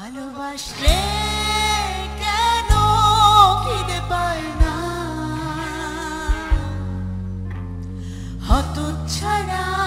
ভালোবাসলে কেন খিদে পায় না? হত ছাড়া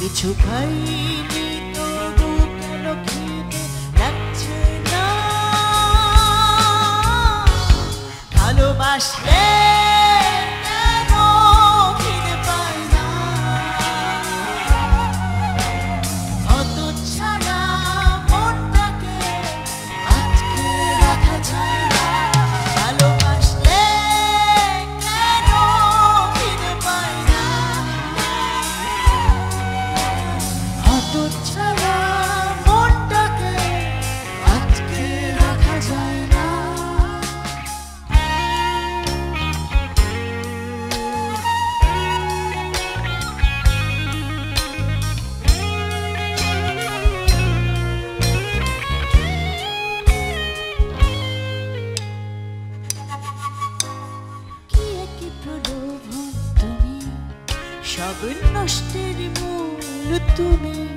কিছু খাইনি তবু কেন খেতে লাগছে না? ভালোবাসলে অত ছাড়া মনটাকে আটকে রাখা যায় না। কি একই প্রলোভন তুমি? সব নষ্টের মূল তুমি।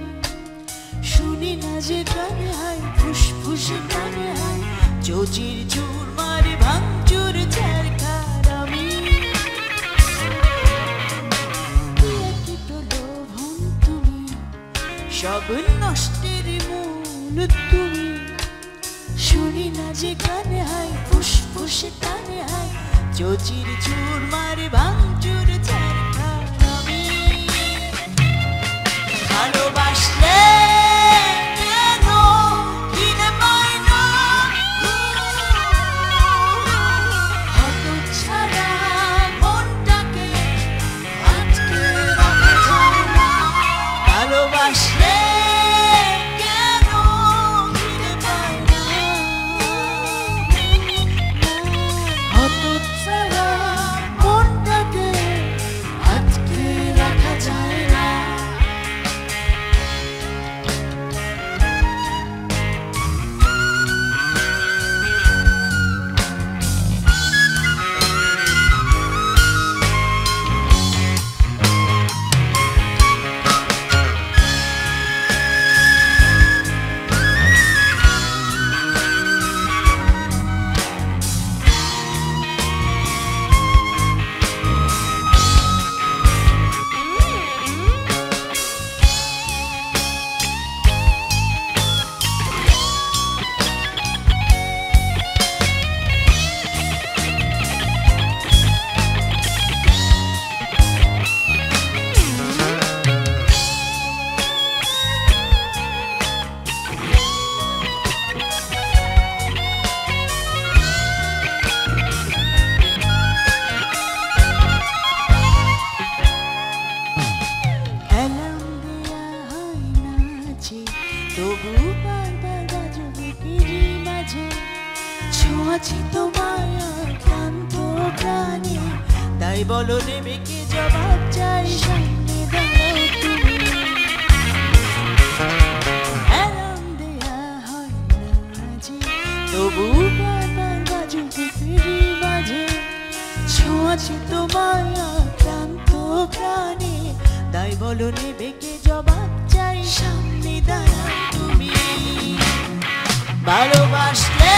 না যে গানে হয়, ফুসফুসে গানে হয়, চৌচির চুর মারে ভাঙচুর ঝাড়খার আমি। কি একই প্রলোভন তুমি, সব নষ্টের মূল তুমি। শুনি না যে গানে হয়, ফুসফুসে টানে হয়, চচির চুর মারে ভাঙচুর তাই বলো নেবে কে জবাব চাই সামনে দাঁড়াও তুমি। অ্যালার্ম দেয়া হয় না যে তবু বারবার বাজবে পিড়ি মাঝে ছোঁয়াছি তোমায় ক্লান্ত প্রাণী। তাই বলো নেবে কে জবাব চাই সামনে দাঁড়াও তুমি। ভালোবাসলে